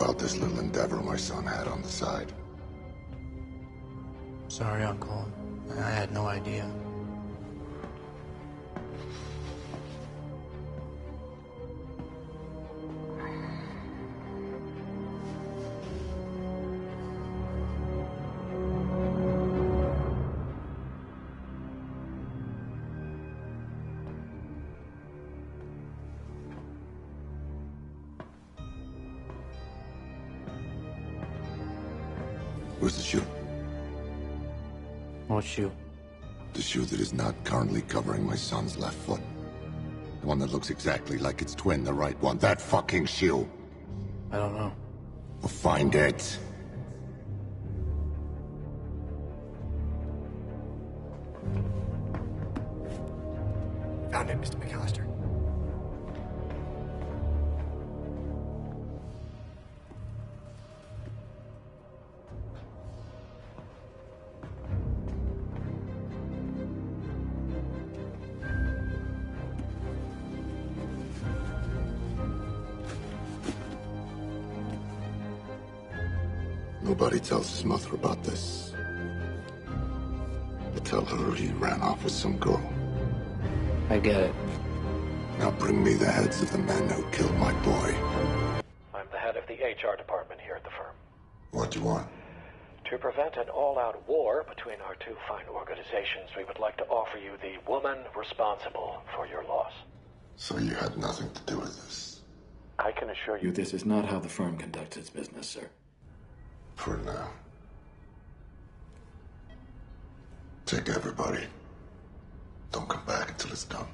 about this little endeavor my son had on the side. Sorry, Uncle. I had no idea. Where's the shoe? What shoe? The shoe that is not currently covering my son's left foot. The one that looks exactly like its twin, the right one. That fucking shoe. I don't know. Well, find it. Nobody tells his mother about this. They tell her he ran off with some girl. I get it. Now bring me the heads of the men who killed my boy. I'm the head of the HR department here at the firm. What do you want? To prevent an all-out war between our two fine organizations, we would like to offer you the woman responsible for your loss. So you had nothing to do with this. I can assure you You, this is not how the firm conducts its business, sir. For now. Take everybody. Don't come back until it's done.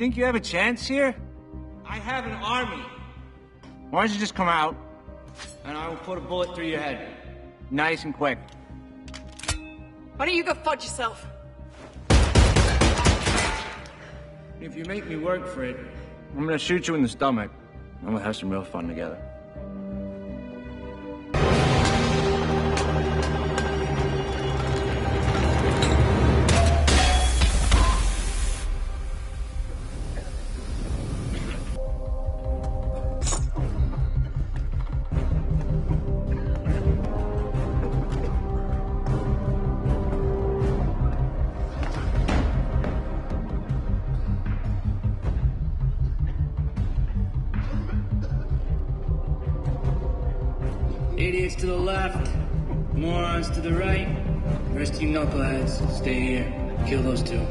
Think you have a chance here? I have an army. Why don't you just come out, and I will put a bullet through your head. Nice and quick. Why don't you go fudge yourself? If you make me work for it, I'm gonna shoot you in the stomach. And we'll have some real fun together. Idiots to the left, morons to the right. Rest of you knuckleheads, stay here. Kill those two.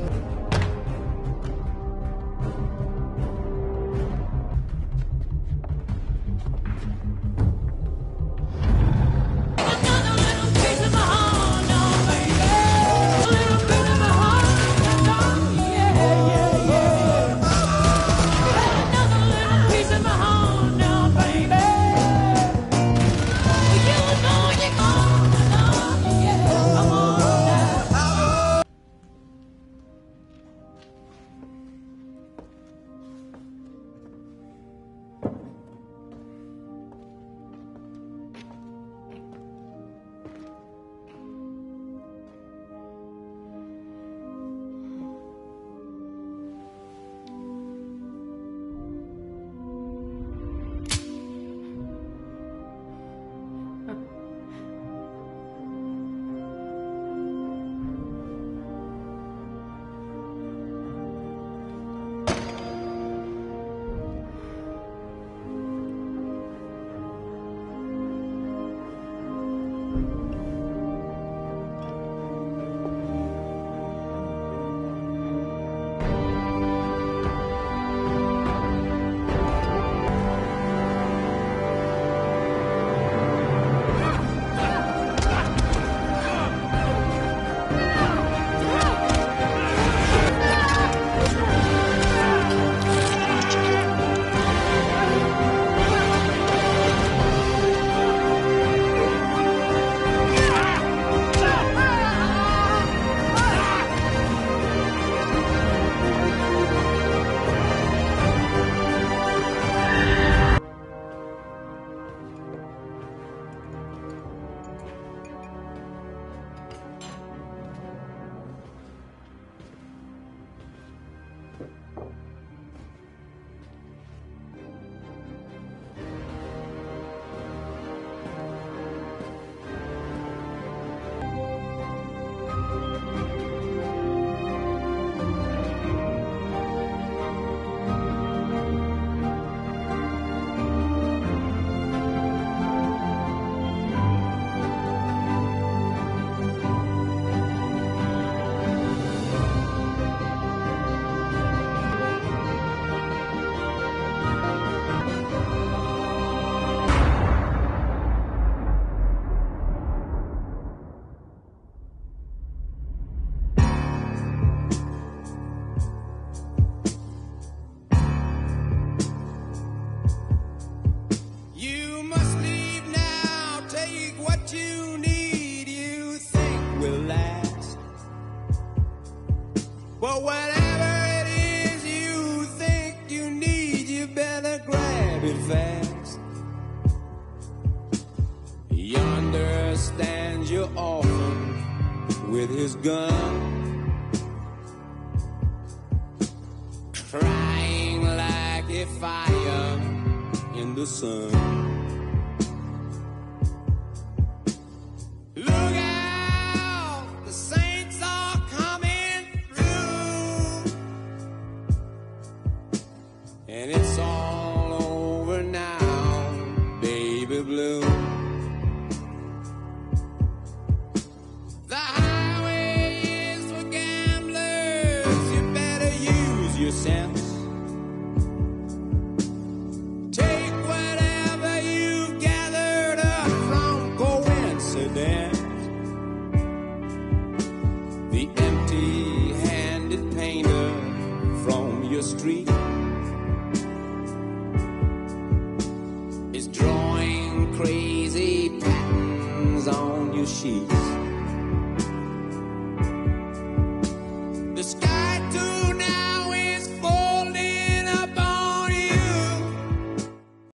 Uh-huh. with his gun. Crying like a fire in the sun. Look out, the saints are coming through. And it's all over now, baby blue. Crazy patterns on your sheets.